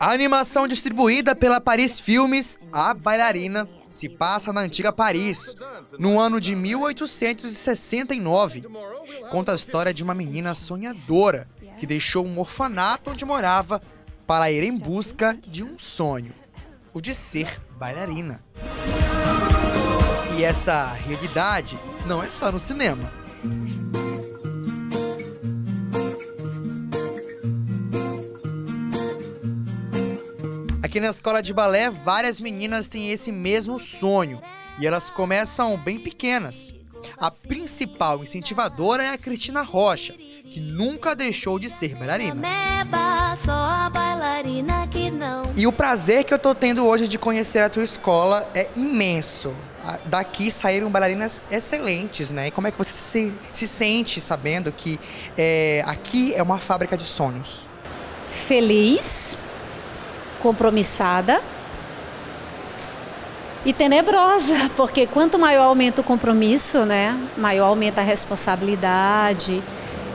A animação distribuída pela Paris Filmes, A Bailarina, se passa na antiga Paris, no ano de 1869. Conta a história de uma menina sonhadora que deixou um orfanato onde morava para ir em busca de um sonho, o de ser bailarina. E essa realidade não é só no cinema. Aqui na escola de balé, várias meninas têm esse mesmo sonho e elas começam bem pequenas. A principal incentivadora é a Cristina Rocha, que nunca deixou de ser bailarina. E o prazer que eu tô tendo hoje de conhecer a tua escola é imenso. Daqui saíram bailarinas excelentes, né? E como é que você se, se sente sabendo que é, aqui é uma fábrica de sonhos? Feliz, compromissada e tenebrosa, porque quanto maior aumenta o compromisso, né, maior aumenta a responsabilidade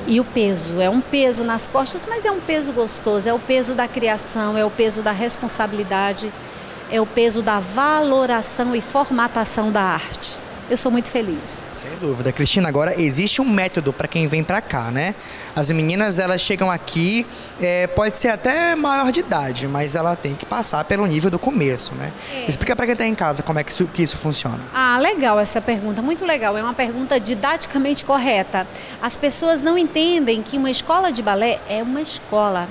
e o peso. É um peso nas costas, mas é um peso gostoso, é o peso da criação, é o peso da responsabilidade, é o peso da valoração e formatação da arte. Eu sou muito feliz. Sem dúvida. Cristina, agora existe um método para quem vem para cá, né? As meninas, elas chegam aqui, é, pode ser até maior de idade, mas ela tem que passar pelo nível do começo, né? É. Explica para quem está em casa como é que isso, que isso funciona. Ah, legal essa pergunta, muito legal. É uma pergunta didaticamente correta. As pessoas não entendem que uma escola de balé é uma escola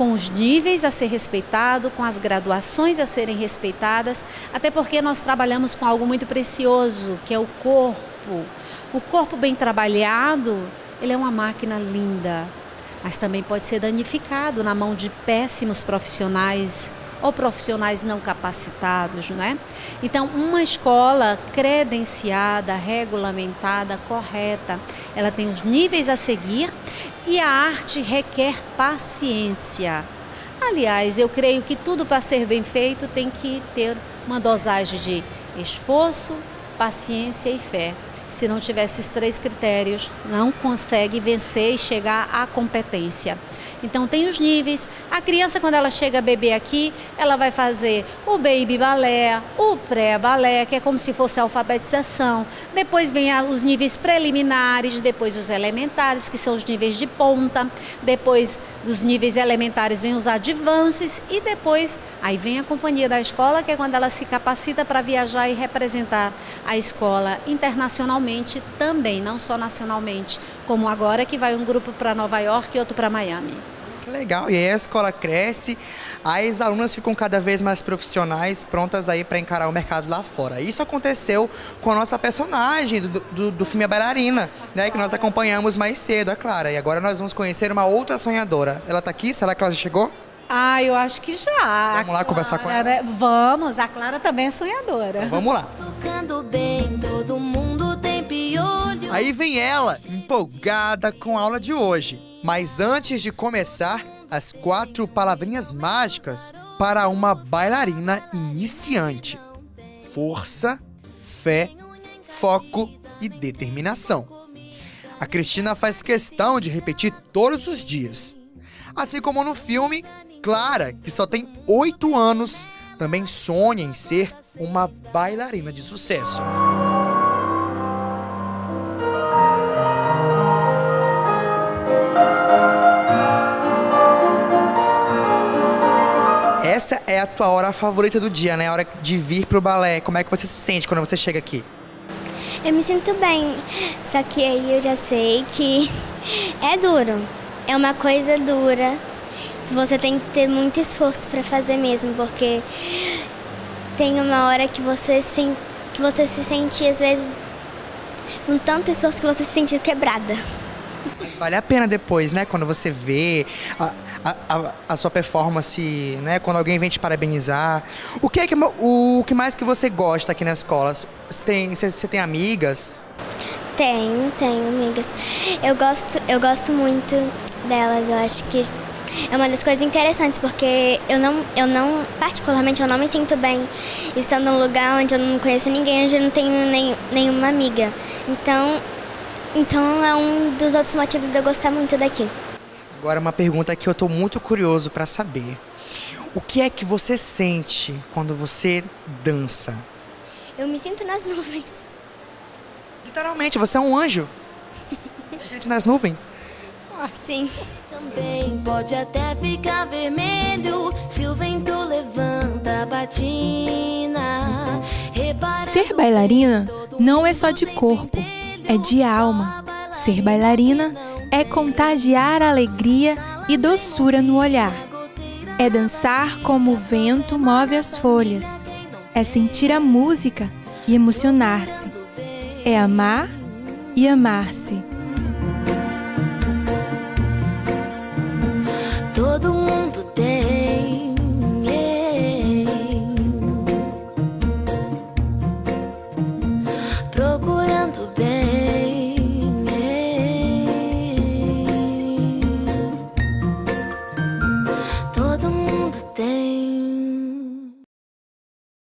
com os níveis a ser respeitado, com as graduações a serem respeitadas, até porque nós trabalhamos com algo muito precioso, que é o corpo. O corpo bem trabalhado, ele é uma máquina linda, mas também pode ser danificado na mão de péssimos profissionais ou profissionais não capacitados, não é? Então, uma escola credenciada, regulamentada, correta, ela tem os níveis a seguir e a arte requer paciência. Aliás, eu creio que tudo para ser bem feito tem que ter uma dosagem de esforço, paciência e fé. Se não tiver esses três critérios, não consegue vencer e chegar à competência. Então tem os níveis. A criança quando ela chega a beber aqui, ela vai fazer o baby balé, o pré-balé, que é como se fosse alfabetização. Depois vem os níveis preliminares, depois os elementares, que são os níveis de ponta. Depois dos níveis elementares vem os advances e depois aí vem a companhia da escola, que é quando ela se capacita para viajar e representar a escola internacionalmente também, não só nacionalmente, como agora que vai um grupo para Nova York e outro para Miami. Que legal. E aí a escola cresce, as alunas ficam cada vez mais profissionais, prontas aí para encarar o mercado lá fora. Isso aconteceu com a nossa personagem do, do, do filme A Bailarina, né, que nós acompanhamos mais cedo, é claro. E agora nós vamos conhecer uma outra sonhadora. Ela está aqui? Será que ela já chegou? Ah, eu acho que já. Vamos lá conversar com ela? Né? Vamos, a Clara também é sonhadora. Então, vamos lá. Bem, Aí vem ela, empolgada com a aula de hoje. Mas antes de começar, as quatro palavrinhas mágicas para uma bailarina iniciante: força, fé, foco e determinação. A Cristina faz questão de repetir todos os dias. Assim como no filme, Clara, que só tem oito anos, também sonha em ser uma bailarina de sucesso. Essa é a tua hora favorita do dia, né? A hora de vir pro balé. Como é que você se sente quando você chega aqui? Eu me sinto bem, só que aí eu já sei que é duro. É uma coisa dura. Você tem que ter muito esforço para fazer mesmo, porque tem uma hora que você se, que você se sente às vezes com tanto esforço que você se sente quebrada. Mas vale a pena depois, né? Quando você vê a, a, a, sua performance, né? Quando alguém vem te parabenizar. O que é que, o, o que mais que você gosta aqui na escola? Você tem, você, você tem amigas? Tenho, tenho amigas. Eu gosto, eu gosto muito delas. Eu acho que é uma das coisas interessantes porque eu não, eu não, particularmente, eu não me sinto bem estando num lugar onde eu não conheço ninguém, onde eu não tenho nem, nenhuma amiga. Então, então é um dos outros motivos de eu gostar muito daqui. Agora uma pergunta que eu estou muito curioso para saber. O que é que você sente quando você dança? Eu me sinto nas nuvens. Literalmente, você é um anjo. Você sente nas nuvens? Sim. Também pode até ficar vermelho se o vento levanta a batina. Ser bailarina não é só de corpo, é de alma. Ser bailarina é contagiar alegria e doçura no olhar. É dançar como o vento move as folhas. É sentir a música e emocionar-se. É amar e amar-se.